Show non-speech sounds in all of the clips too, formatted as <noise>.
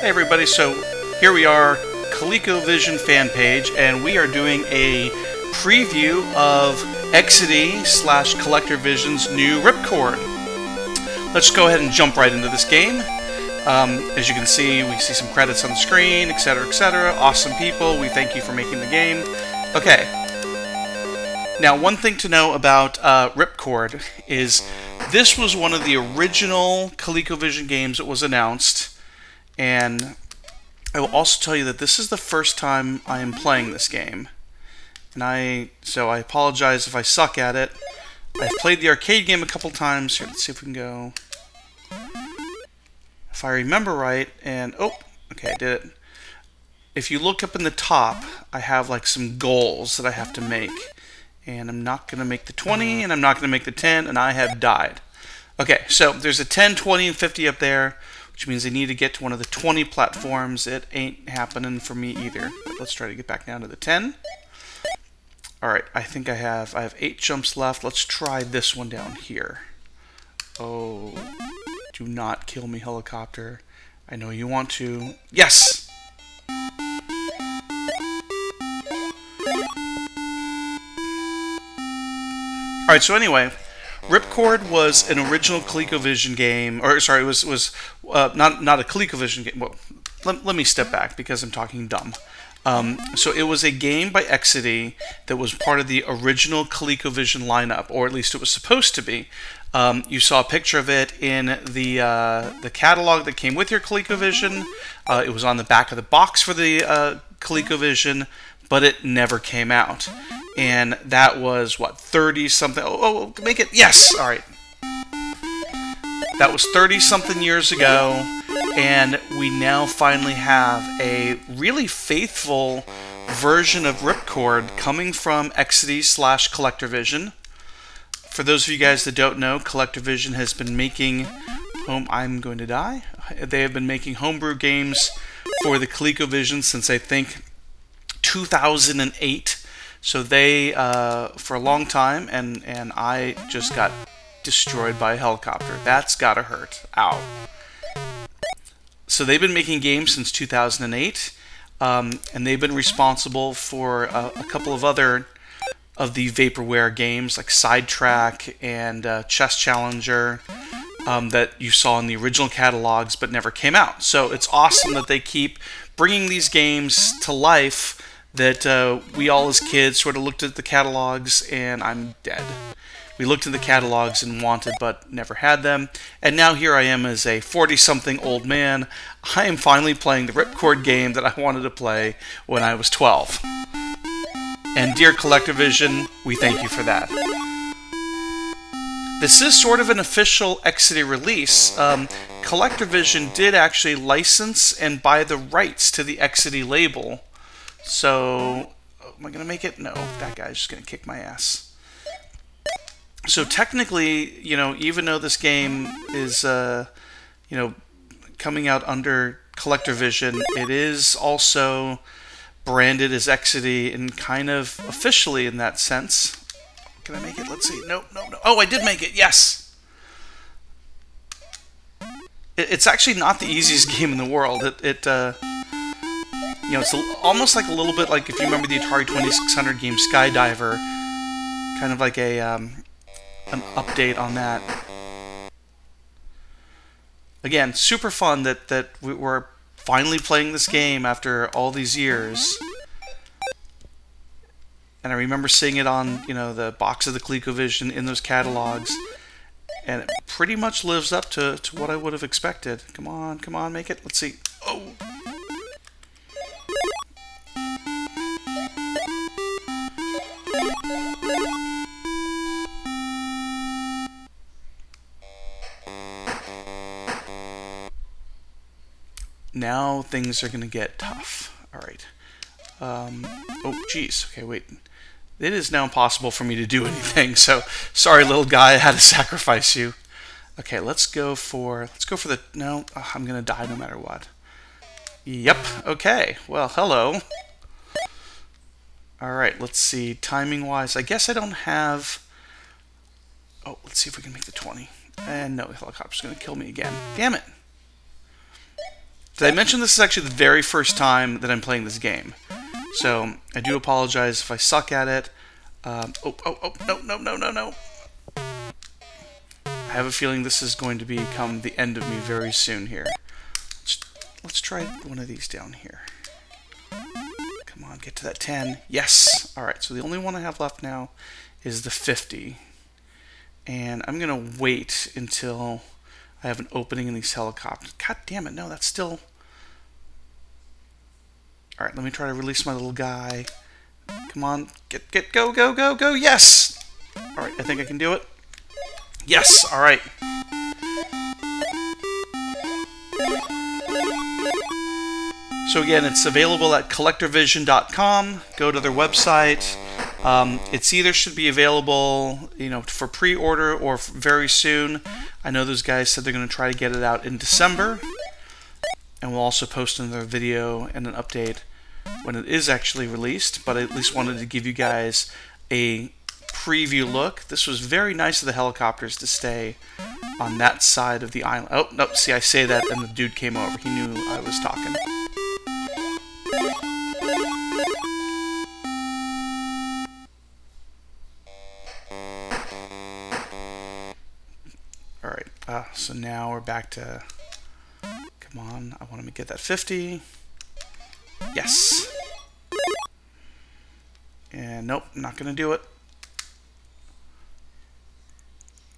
Hey everybody, so here we are, ColecoVision fan page, and we are doing a preview of Exidy slash CollectorVision's new Ripcord. Let's go ahead and jump right into this game. Um, as you can see, we see some credits on the screen, etc., etc. Awesome people, we thank you for making the game. Okay. Now, one thing to know about uh, Ripcord is this was one of the original ColecoVision games that was announced, and I will also tell you that this is the first time I am playing this game. And I, so I apologize if I suck at it. I've played the arcade game a couple times. Here, let's see if we can go. If I remember right, and oh, okay, I did it. If you look up in the top, I have like some goals that I have to make. And I'm not going to make the 20, and I'm not going to make the 10, and I have died. Okay, so there's a 10, 20, and 50 up there, which means I need to get to one of the 20 platforms. It ain't happening for me either. But let's try to get back down to the 10. All right, I think I have I have eight jumps left. Let's try this one down here. Oh, do not kill me, helicopter. I know you want to. Yes! Alright, so anyway, Ripcord was an original ColecoVision game, or sorry, it was was uh, not not a ColecoVision game. Well, let, let me step back because I'm talking dumb. Um, so it was a game by Exidy that was part of the original ColecoVision lineup, or at least it was supposed to be. Um, you saw a picture of it in the uh, the catalog that came with your ColecoVision. Uh, it was on the back of the box for the uh, ColecoVision, but it never came out. And that was what 30 something. Oh, oh, make it yes. All right. That was 30 something years ago, and we now finally have a really faithful version of Ripcord coming from Exidy slash CollectorVision For those of you guys that don't know, CollectorVision has been making home. I'm going to die. They have been making homebrew games for the ColecoVision since I think 2008. So they, uh, for a long time, and and I just got destroyed by a helicopter. That's gotta hurt. Ow. So they've been making games since 2008, um, and they've been responsible for a, a, couple of other of the vaporware games like Side Trak and uh, Chess Challenger um, that you saw in the original catalogs but never came out. So it's awesome that they keep bringing these games to life that uh, we all as kids sort of looked at the catalogs and I'm dead. We looked at the catalogs and wanted but never had them. And now here I am as a 40 something old man. I am finally playing the Ripcord game that I wanted to play when I was 12. And dear CollectorVision, we thank you for that. This is sort of an official Exidy release. Um, CollectorVision did actually license and buy the rights to the Exidy label. So, am I going to make it? No, that guy's just going to kick my ass so technically, you know, even though this game is, uh, you know, coming out under CollectorVision, it is also branded as Exidy and kind of officially in that sense. Can I make it? Let's see. No, no, no. Oh, I did make it. Yes. It's actually not the easiest <laughs> game in the world. It, it uh, you know, it's almost like a little bit like if you remember the Atari 2600 game Skydiver, kind of like a um, an update on that. Again, super fun that, that we're finally playing this game after all these years. And I remember seeing it on, you know, the box of the ColecoVision in those catalogs. And it pretty much lives up to, to what I would have expected. Come on, come on, make it. Let's see. Oh! Now things are going to get tough. All right. Um, oh, geez. Okay, wait. It is now impossible for me to do <laughs> anything. So sorry, little guy. I had to sacrifice you. Okay, let's go for let's go for the no. I'm gonna die no matter what. Yep. Okay. Well, hello. All right. Let's see. Timing wise, I guess I don't have. Oh, let's see if we can make the 20. And no, the helicopter's gonna kill me again. Damn it. Did I mention this is actually the very first time that I'm playing this game? So I do apologize if I suck at it. Um, oh, oh, oh, no, no, no, no, no. I have a feeling this is going to become the end of me very soon here. Let's, let's try one of these down here. Come on, get to that 10. Yes! Alright, so the only one I have left now is the 50. And I'm going to wait until I have an opening in these helicopters. God damn it, no, that's still... Alright, let me try to release my little guy. Come on, get, get, go, go, go, go, yes! Alright, I think I can do it. Yes, alright. So again, it's available at collectorvision.com. Go to their website. Um, it's either should be available, you know, for pre-order or very soon. I know those guys said they're going to try to get it out in December, and we'll also post another video and an update when it is actually released, but I at least wanted to give you guys a preview look. This was very nice of the helicopters to stay on that side of the island. Oh, no, see, I say that, and the dude came over. He knew I was talking. Uh, so now we're back to... Come on, I want to get that 50. Yes. And nope, not going to do it.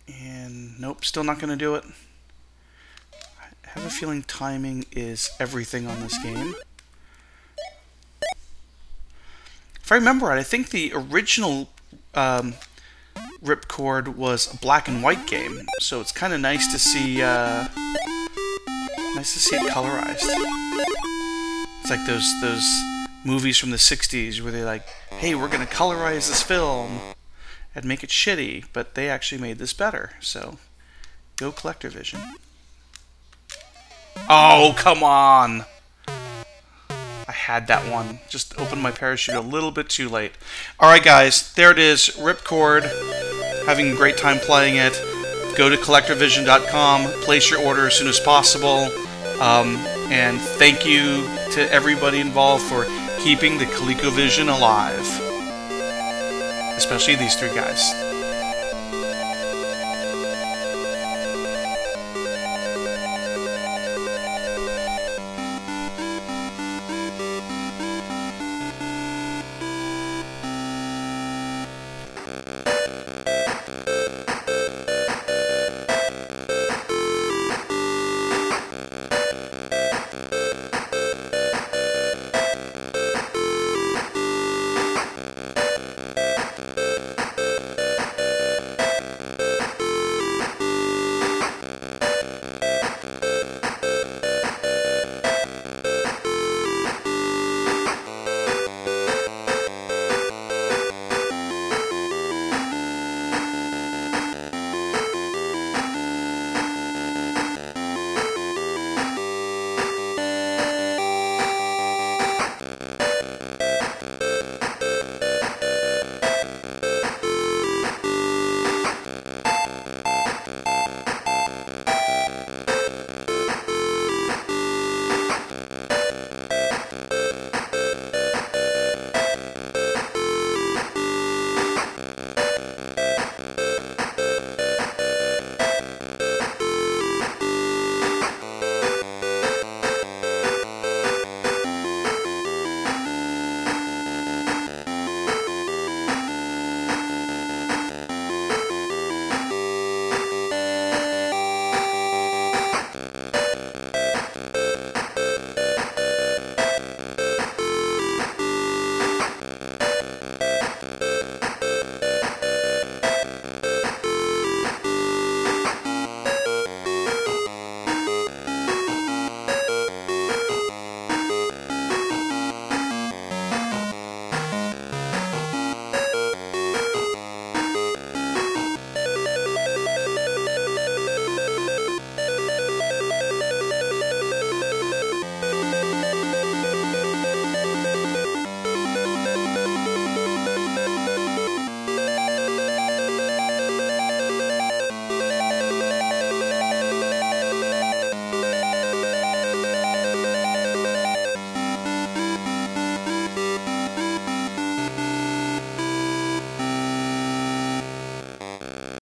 And nope, still not going to do it. I have a feeling timing is everything on this game. If I remember right, I think the original um, Ripcord was a black and white game, so it's kind of nice to see uh, nice to see it colorized. It's like those those movies from the 60s where they're like, hey, we're to colorize this film and make it shitty, but they actually made this better. So, go CollectorVision. Oh, come on! I had that one. Just opened my parachute a little bit too late. Alright guys, there it is. Ripcord. Having a great time playing it. Go to collectorvision.com. Place your order as soon as possible. Um, and thank you to everybody involved for keeping the ColecoVision alive. Especially these three guys.